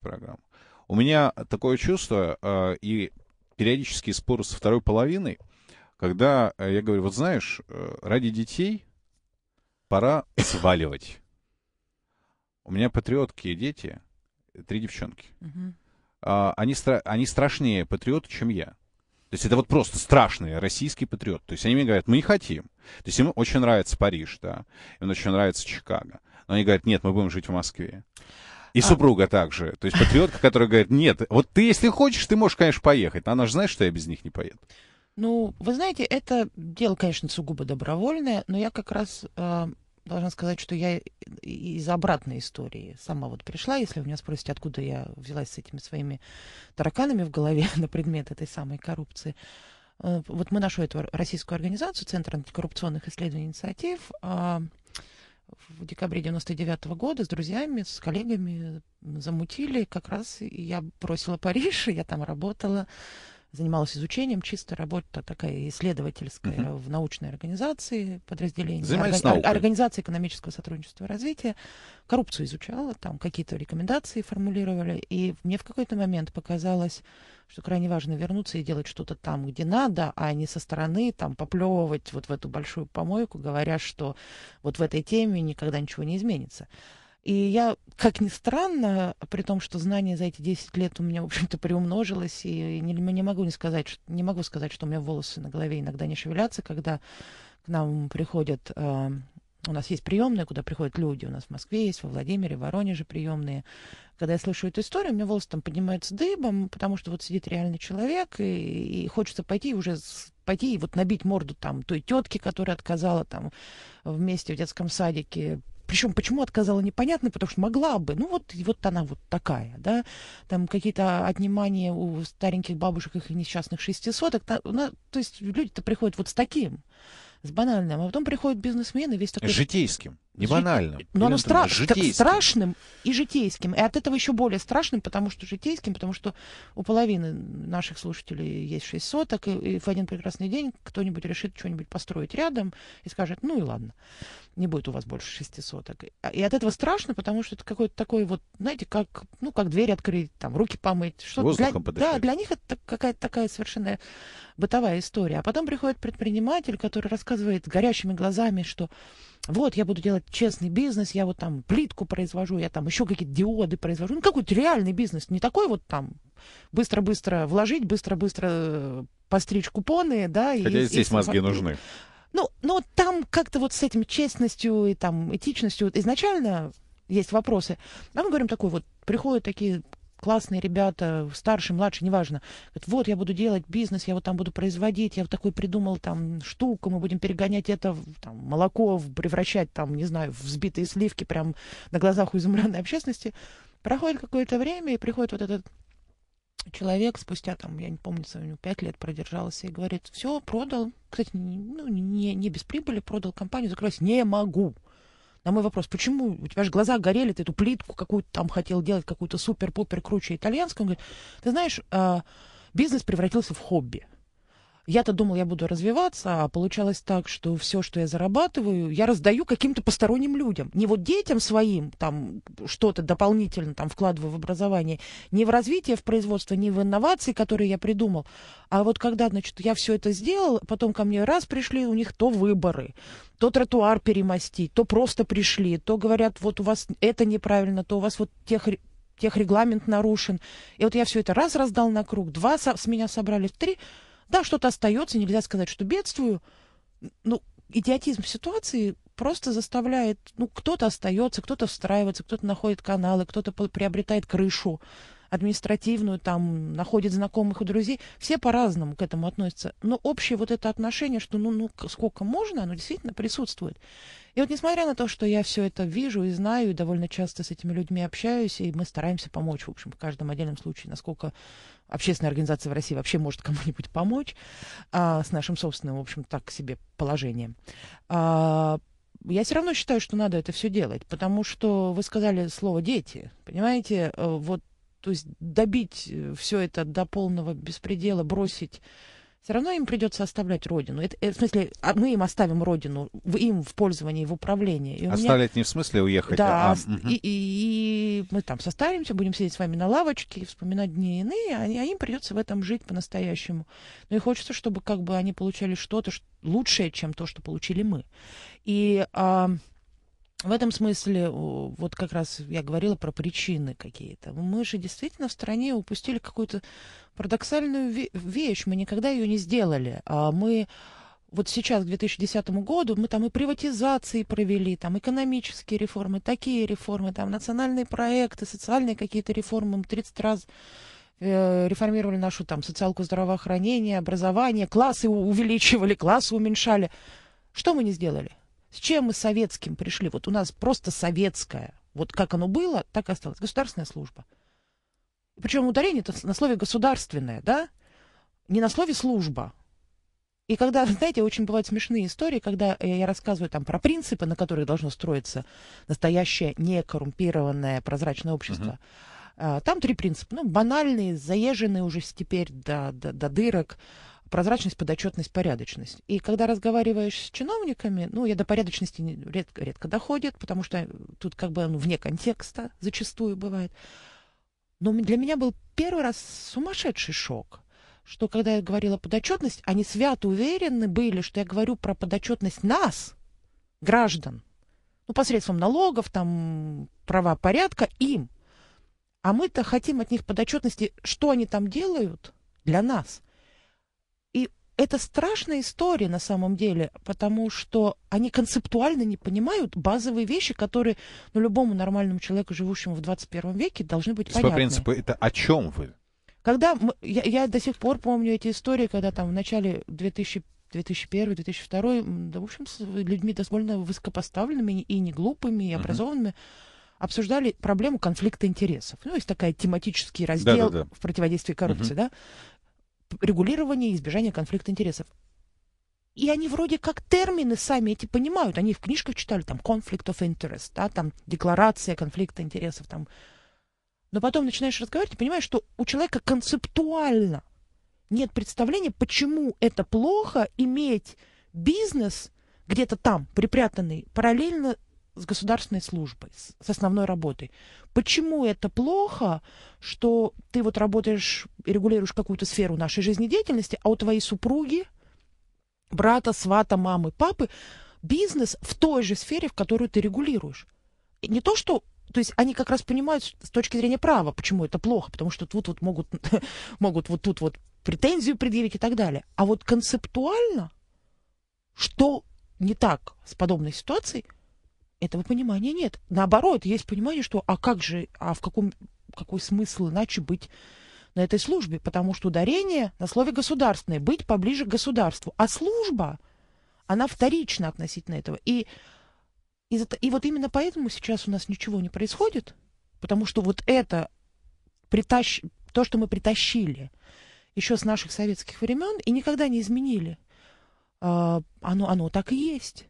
программу. У меня такое чувство э, и периодические споры со второй половиной, когда э, я говорю, вот знаешь, э, ради детей пора сваливать. У меня патриотки дети, три девчонки. Мгм. А, они, стра- они страшнее патриоты, чем я. То есть это вот просто страшный российский патриот. То есть они мне говорят, мы не хотим. То есть им очень нравится Париж, да, им очень нравится Чикаго. Но они говорят, нет, мы будем жить в Москве. И А- супруга также. То есть патриотка, которая говорит, нет, вот ты, если хочешь, ты можешь, конечно, поехать. Но она же знает, что я без них не поеду. Ну, вы знаете, это дело, конечно, сугубо добровольное, но я как раз э, должна сказать, что я из обратной истории сама вот пришла. Если вы меня спросите, откуда я взялась с этими своими тараканами в голове на предмет этой самой коррупции. Э, Вот мы нашу эту российскую организацию, Центр антикоррупционных исследований и инициатив, а, в декабре 99 года с друзьями, с коллегами замутили. Как раз я бросила Париж, и я там работала, занималась изучением, чисто работа такая исследовательская Мгм. в научной организации, подразделении Орга- наукой. Организации экономического сотрудничества и развития. Коррупцию изучала, там какие-то рекомендации формулировали. И мне в какой-то момент показалось, что крайне важно вернуться и делать что-то там, где надо, а не со стороны там поплевывать вот в эту большую помойку, говоря, что вот в этой теме никогда ничего не изменится. И я, как ни странно, при том, что знание за эти 10 лет у меня, в общем-то, приумножилось, и не, не могу не сказать, что, не могу сказать, что у меня волосы на голове иногда не шевелятся, когда к нам приходят, э, у нас есть приемные, куда приходят люди, у нас в Москве есть, во Владимире, в Воронеже приемные. Когда я слышу эту историю, у меня волосы там поднимаются дыбом, потому что вот сидит реальный человек, и, и хочется пойти уже пойти и вот набить морду там той тетке, которая отказала там вместе в детском садике. Причем почему отказала, непонятно, потому что могла бы. Ну вот, и вот она вот такая, да. Там какие-то отнимания у стареньких бабушек их несчастных шестисоток. Та- то есть люди-то приходят вот с таким, с банальным. А потом приходят бизнесмены, весь такой... Житейским, не банальным. Но оно Елена стра- житейским. страшным и житейским. И от этого еще более страшным, потому что житейским, потому что у половины наших слушателей есть шесть соток, и, и в один прекрасный день кто-нибудь решит что-нибудь построить рядом и скажет, ну и ладно, не будет у вас больше шести соток. И- И от этого страшно, потому что это какой-то такой вот, знаете, как, ну, как дверь открыть, там, руки помыть. Что Воздухом для, подышать. Да, для них это какая-то такая совершенно бытовая история. А потом приходит предприниматель, который рассказывает горящими глазами, что вот, я буду делать честный бизнес, я вот там плитку произвожу, я там еще какие-то диоды произвожу. Ну, какой-то реальный бизнес, не такой вот там быстро-быстро вложить, быстро-быстро э, постричь купоны, да. Хотя и- здесь и- мозги нужны. ну, но там как-то вот с этим честностью и там этичностью изначально есть вопросы. А мы говорим такой вот, приходят такие классные ребята, старшие, младшие, неважно. Говорят, вот я буду делать бизнес, я вот там буду производить, я вот такой придумал там штуку, мы будем перегонять это в там, молоко, превращать там, не знаю, в взбитые сливки прям на глазах у изумленной общественности. Проходит какое-то время, и приходит вот этот человек спустя, там, я не помню, пять лет продержался и говорит, все, продал. Кстати, ну, не, не без прибыли, продал компанию, закрылась. Не могу. На мой вопрос, почему? У тебя же глаза горели, ты эту плитку какую-то там хотел делать, какую-то супер-пупер круче итальянскую. Он говорит, ты знаешь, а, бизнес превратился в хобби. Я-то думал, я буду развиваться, а получалось так, что все, что я зарабатываю, я раздаю каким-то посторонним людям. Не вот детям своим, там, что-то дополнительно там вкладываю в образование, не в развитие, в производство, не в инновации, которые я придумал, а вот когда, значит, я все это сделал, потом ко мне раз пришли, у них то выборы, то тротуар перемостить, то просто пришли, то говорят, вот у вас это неправильно, то у вас вот тех техрегламент нарушен. И вот я все это раз раздал на круг, два со- с меня собрали, три. Да, что-то остается, нельзя сказать, что бедствую. Ну, идиотизм ситуации просто заставляет, ну, кто-то остается, кто-то встраивается, кто-то находит каналы, кто-то приобретает крышу административную, там, находит знакомых и друзей. Все по-разному к этому относятся. Но общее вот это отношение, что ну, ну сколько можно, оно действительно присутствует. И вот несмотря на то, что я все это вижу и знаю, и довольно часто с этими людьми общаюсь, и мы стараемся помочь, в общем, в каждом отдельном случае, насколько общественная организация в России вообще может кому-нибудь помочь а, с нашим собственным, в общем, так себе положением. А, я все равно считаю, что надо это все делать, потому что вы сказали слово дети, понимаете, Э, вот, то есть добить все это до полного беспредела, бросить все равно им придется оставлять родину. Это, это, в смысле, а мы им оставим родину, в, им в пользовании, в управлении. И Оставлять меня... не в смысле уехать, да, а... а и, и, и мы там состаримся, будем сидеть с вами на лавочке, вспоминать дни иные, а, а им придется в этом жить по-настоящему. Но и хочется, чтобы как бы они получали что-то лучшее, чем то, что получили мы. И... А, в этом смысле, вот как раз я говорила про причины какие-то. Мы же действительно в стране упустили какую-то парадоксальную вещь. Мы никогда ее не сделали. А мы вот сейчас, к 2010 году, мы там и приватизации провели, там экономические реформы, такие реформы, там национальные проекты, социальные какие-то реформы. Мы 30 раз э, реформировали нашу там социалку здравоохранения, образование, классы увеличивали, классы уменьшали. Что мы не сделали? С чем мы советским пришли? Вот у нас просто советское. Вот как оно было, так и осталось. Государственная служба. Причем ударение это на слове государственное, да? Не на слове служба. И когда, знаете, очень бывают смешные истории, когда я рассказываю там про принципы, на которых должно строиться настоящее некоррумпированное прозрачное общество. Uh-huh. Там три принципа. Ну, банальные, заезженные уже теперь до, до, до дырок прозрачность, подотчетность, порядочность. И когда разговариваешь с чиновниками, ну, я до порядочности редко, редко доходит, потому что тут как бы ну, вне контекста зачастую бывает. Но для меня был первый раз сумасшедший шок, что когда я говорила подотчетность, они свято уверены были, что я говорю про подотчетность нас, граждан, ну, посредством налогов, там, права порядка, им. А мы-то хотим от них подотчетности, что они там делают для нас – это страшная история на самом деле, потому что они концептуально не понимают базовые вещи, которые ну, любому нормальному человеку, живущему в 21 веке, должны быть понятны. По принципу, это о чем вы? Когда мы, я, я до сих пор помню эти истории, когда там в начале 2000 2001-2002, да, в общем, с людьми довольно высокопоставленными и не глупыми, и образованными, uh-huh. обсуждали проблему конфликта интересов. Ну, есть такая тематический раздел Да-да-да. в противодействии коррупции, uh-huh. да регулирование и избежание конфликта интересов. И они вроде как термины сами эти понимают. Они в книжках читали, там, conflict of interest, да, там, декларация конфликта интересов, там. Но потом начинаешь разговаривать и понимаешь, что у человека концептуально нет представления, почему это плохо иметь бизнес где-то там, припрятанный, параллельно с государственной службой, с, основной работой. Почему это плохо, что ты вот работаешь и регулируешь какую-то сферу нашей жизнедеятельности, а у твоей супруги, брата, свата, мамы, папы бизнес в той же сфере, в которую ты регулируешь. И не то, что то есть они как раз понимают с точки зрения права, почему это плохо, потому что тут вот могут, могут вот тут вот претензию предъявить и так далее. А вот концептуально, что не так с подобной ситуацией, этого понимания нет. Наоборот, есть понимание, что а как же, а в каком, какой смысл иначе быть на этой службе? Потому что ударение на слове государственное, быть поближе к государству. А служба, она вторична относительно этого. И, и, и вот именно поэтому сейчас у нас ничего не происходит, потому что вот это притащ, то, что мы притащили еще с наших советских времен и никогда не изменили, а, оно, оно так и есть.